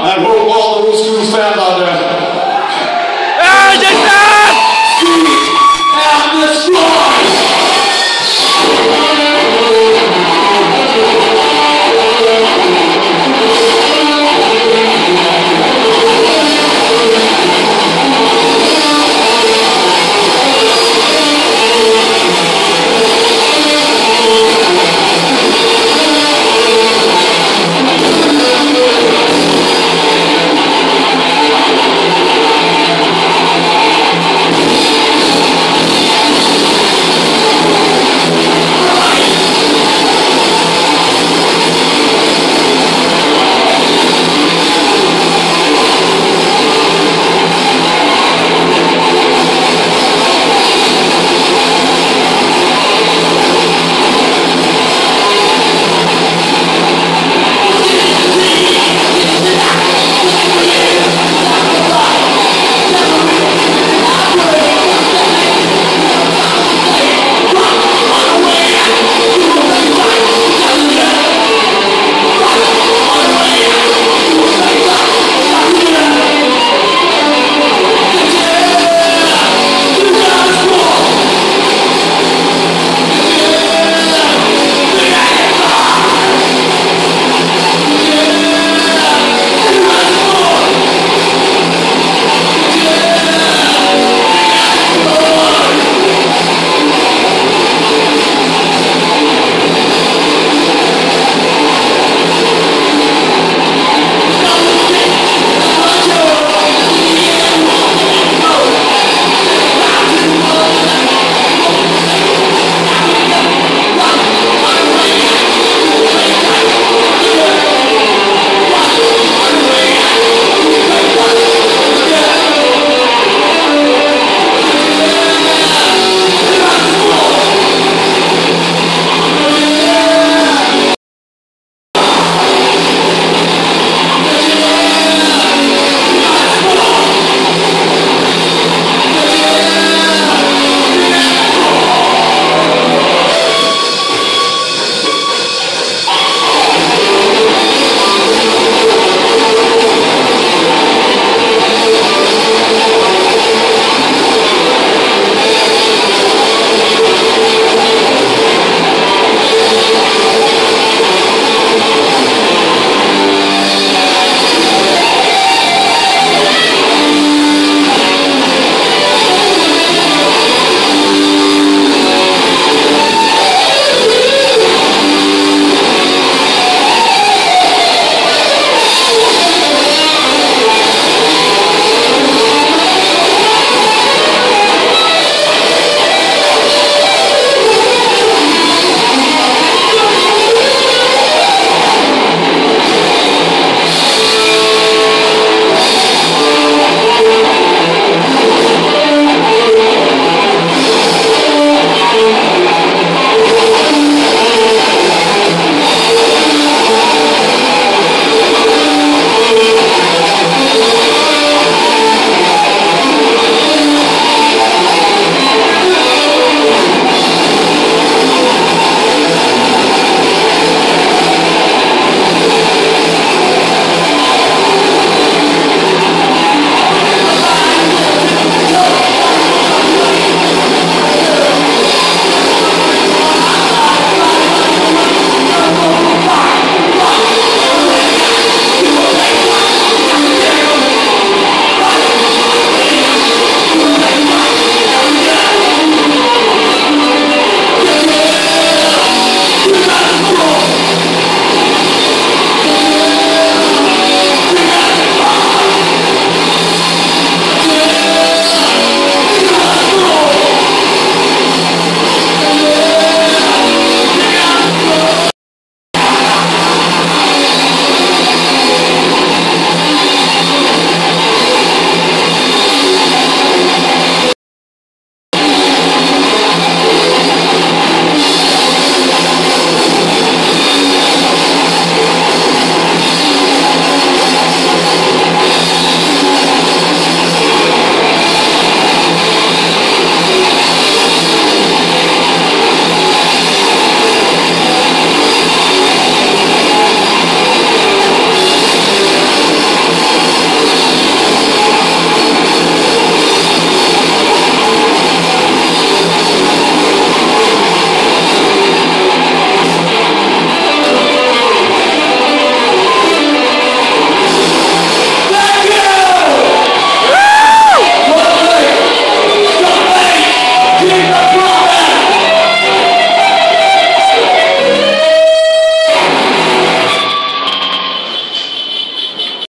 And hope all those who stand out there. Ah, yes,